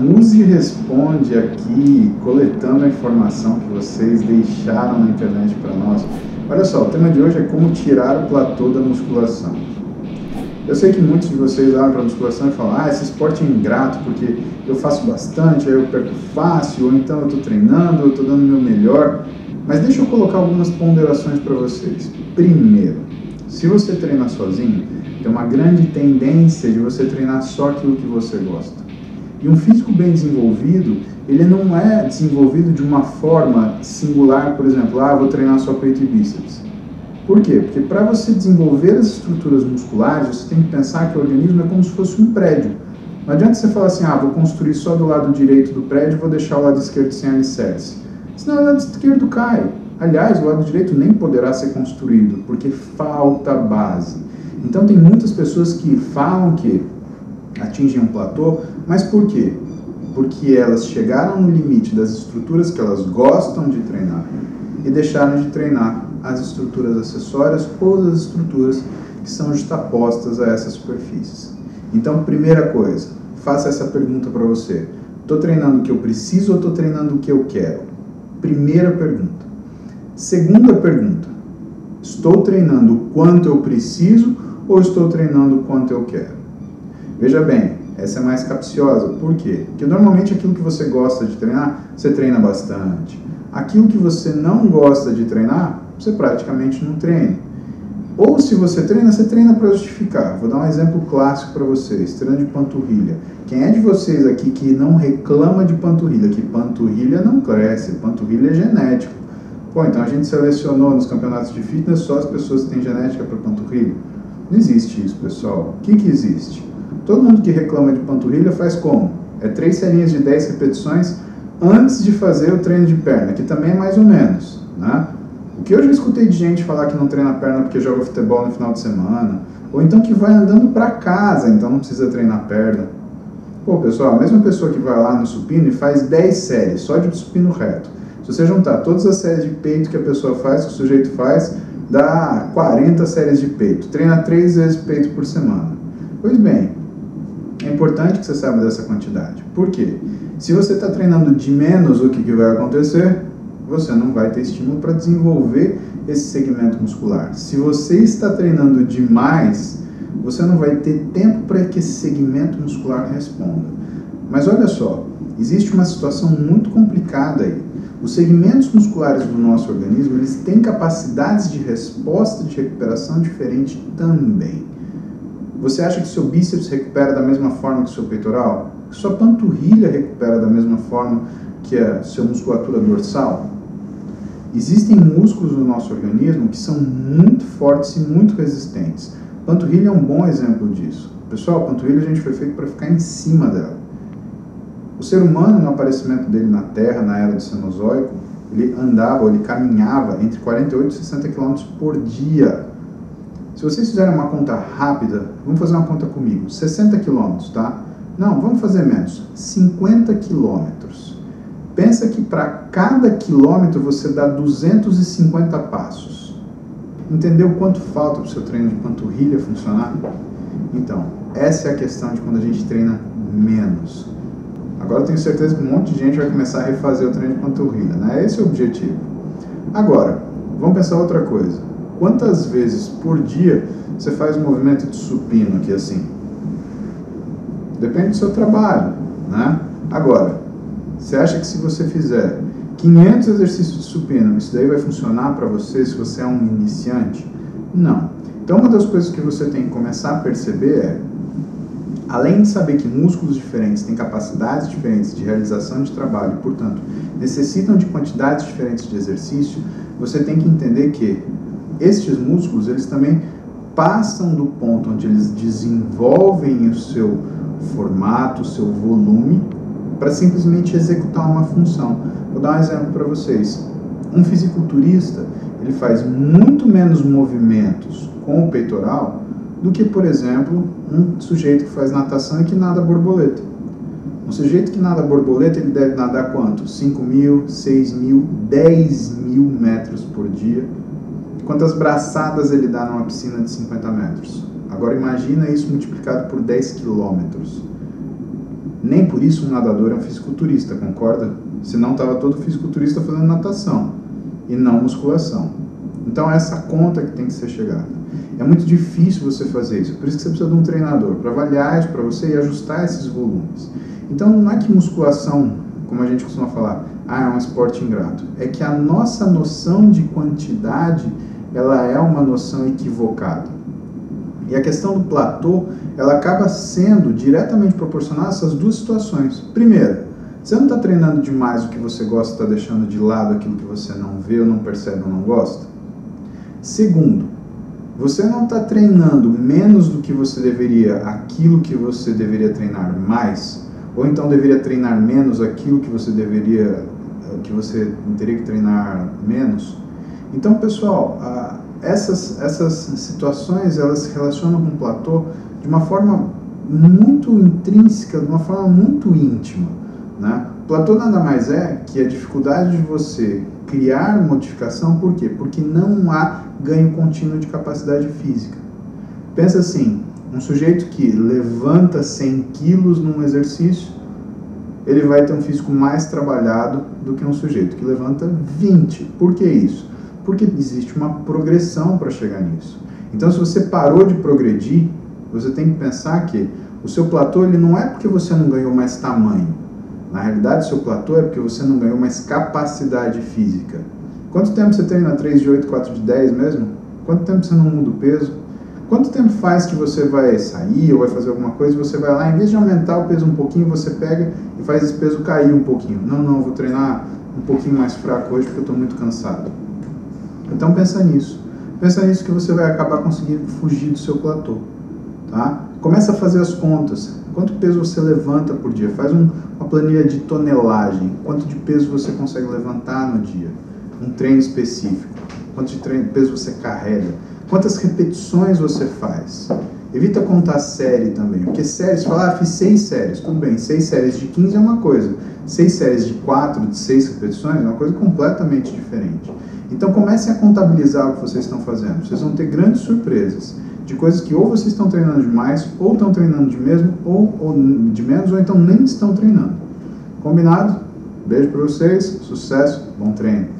Muse responde aqui, coletando a informação que vocês deixaram na internet para nós. Olha só, o tema de hoje é como tirar o platô da musculação. Eu sei que muitos de vocês olham para a musculação e falam: ah, esse esporte é ingrato porque eu faço bastante, aí eu perco fácil, ou então eu estou treinando, eu estou dando o meu melhor. Mas deixa eu colocar algumas ponderações para vocês. Primeiro, se você treinar sozinho, tem uma grande tendência de você treinar só aquilo que você gosta. E um físico bem desenvolvido, ele não é desenvolvido de uma forma singular, por exemplo, ah, vou treinar só peito e bíceps. Por quê? Porque para você desenvolver as estruturas musculares, você tem que pensar que o organismo é como se fosse um prédio. Não adianta você falar assim, ah, vou construir só do lado direito do prédio vou deixar o lado esquerdo sem alicerce. Senão o lado esquerdo cai. Aliás, o lado direito nem poderá ser construído, porque falta base. Então tem muitas pessoas que falam que atingem um platô, mas por quê? Porque elas chegaram no limite das estruturas que elas gostam de treinar e deixaram de treinar as estruturas acessórias ou as estruturas que são justapostas a essas superfícies. Então, primeira coisa, faça essa pergunta para você. Estou treinando o que eu preciso ou estou treinando o que eu quero? Primeira pergunta. Segunda pergunta, estou treinando o quanto eu preciso ou estou treinando o quanto eu quero? Veja bem, essa é mais capciosa. Por quê? Porque normalmente aquilo que você gosta de treinar, você treina bastante. Aquilo que você não gosta de treinar, você praticamente não treina. Ou se você treina, você treina para justificar. Vou dar um exemplo clássico para vocês: treino de panturrilha. Quem é de vocês aqui que não reclama de panturrilha? Que panturrilha não cresce, panturrilha é genético. Pô, então a gente selecionou nos campeonatos de fitness só as pessoas que têm genética para panturrilha? Não existe isso, pessoal. O que, que existe? Todo mundo que reclama de panturrilha faz como? É três serinhas de 10 repetições antes de fazer o treino de perna, que também é mais ou menos, né? O que eu já escutei de gente falar que não treina perna porque joga futebol no final de semana, ou então que vai andando para casa, então não precisa treinar perna. Pô, pessoal, a mesma pessoa que vai lá no supino e faz 10 séries só de supino reto. Se você juntar todas as séries de peito que a pessoa faz, que o sujeito faz, dá 40 séries de peito. Treina 3 vezes peito por semana. Pois bem, importante que você saiba dessa quantidade. Por quê? Se você está treinando de menos, o que, que vai acontecer? Você não vai ter estímulo para desenvolver esse segmento muscular. Se você está treinando demais, você não vai ter tempo para que esse segmento muscular responda. Mas olha só, existe uma situação muito complicada aí. Os segmentos musculares do nosso organismo, eles têm capacidades de resposta de recuperação diferente também. Você acha que seu bíceps recupera da mesma forma que seu peitoral? Que sua panturrilha recupera da mesma forma que a sua musculatura dorsal? Existem músculos no nosso organismo que são muito fortes e muito resistentes. Panturrilha é um bom exemplo disso. Pessoal, panturrilha a gente foi feito para ficar em cima dela. O ser humano, no aparecimento dele na Terra, na era do Cenozoico, ele andava, ele caminhava entre 48 e 60 km por dia. Se vocês fizerem uma conta rápida, vamos fazer uma conta comigo, 60 quilômetros, tá? Não, vamos fazer menos, 50 quilômetros. Pensa que para cada quilômetro você dá 250 passos. Entendeu quanto falta para o seu treino de panturrilha funcionar? Então, essa é a questão de quando a gente treina menos. Agora eu tenho certeza que um monte de gente vai começar a refazer o treino de panturrilha, né? Esse é o objetivo. Agora, vamos pensar outra coisa. Quantas vezes por dia você faz um movimento de supino aqui assim? Depende do seu trabalho, né? Agora, você acha que se você fizer 500 exercícios de supino, isso daí vai funcionar para você se você é um iniciante? Não. Então, uma das coisas que você tem que começar a perceber é, além de saber que músculos diferentes têm capacidades diferentes de realização de trabalho, portanto, necessitam de quantidades diferentes de exercício, você tem que entender que estes músculos, eles também passam do ponto onde eles desenvolvem o seu formato, o seu volume, para simplesmente executar uma função. Vou dar um exemplo para vocês. Um fisiculturista, ele faz muito menos movimentos com o peitoral do que, por exemplo, um sujeito que faz natação e que nada borboleta. Um sujeito que nada borboleta, ele deve nadar quanto? 5 mil, 6 mil, 10 mil metros por dia Quantas braçadas ele dá numa piscina de 50 metros? Agora imagina isso multiplicado por 10 quilômetros. Nem por isso um nadador é um fisiculturista, concorda? Senão estava todo fisiculturista fazendo natação e não musculação. Então essa conta que tem que ser chegada. É muito difícil você fazer isso, por isso que você precisa de um treinador para avaliar isso para você e ajustar esses volumes. Então não é que musculação, como a gente costuma falar, ah, é um esporte ingrato. É que a nossa noção de quantidade, ela é uma noção equivocada. E a questão do platô, ela acaba sendo diretamente proporcional a essas duas situações. Primeiro, você não está treinando demais o que você gosta, está deixando de lado aquilo que você não vê, ou não percebe, ou não gosta. Segundo, você não está treinando menos do que você deveria aquilo que você deveria treinar mais, ou então deveria treinar menos aquilo que você deveria, que você teria que treinar menos. Então, pessoal, essas, essas situações elas se relacionam com o platô de uma forma muito intrínseca, de uma forma muito íntima. Né? Platô nada mais é que a dificuldade de você criar modificação, por quê? Porque não há ganho contínuo de capacidade física. Pensa assim, um sujeito que levanta 100 quilos num exercício, ele vai ter um físico mais trabalhado do que um sujeito que levanta 20. Por que isso? Porque existe uma progressão para chegar nisso. Então, se você parou de progredir, você tem que pensar que o seu platô ele não é porque você não ganhou mais tamanho. Na realidade, o seu platô é porque você não ganhou mais capacidade física. Quanto tempo você treina 3 de 8, 4 de 10 mesmo? Quanto tempo você não muda o peso? Quanto tempo faz que você vai sair ou vai fazer alguma coisa você vai lá, em vez de aumentar o peso um pouquinho, você pega e faz esse peso cair um pouquinho? Não, não, vou treinar um pouquinho mais fraco hoje porque eu estou muito cansado. Então pensa nisso. Pensa nisso que você vai acabar conseguindo fugir do seu platô. Tá? Começa a fazer as contas. Quanto peso você levanta por dia? Faz um, uma planilha de tonelagem. Quanto de peso você consegue levantar no dia? Um treino específico. Quanto de treino, peso você carrega? Quantas repetições você faz? Evita contar série também, porque séries, falar, ah, fiz seis séries, tudo bem, seis séries de 15 é uma coisa, seis séries de quatro, de seis repetições é uma coisa completamente diferente. Então comecem a contabilizar o que vocês estão fazendo. Vocês vão ter grandes surpresas de coisas que ou vocês estão treinando demais, ou estão treinando de mesmo, ou, ou de menos, ou então nem estão treinando. Combinado? Beijo para vocês, sucesso, bom treino.